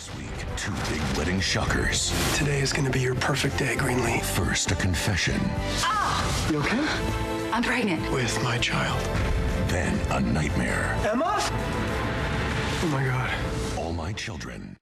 This week, two big wedding shockers. Today is going to be your perfect day, Greenlee. First, a confession, Ah! You okay? I'm pregnant. With my child. then a nightmare. Emma? Oh my god. All my children.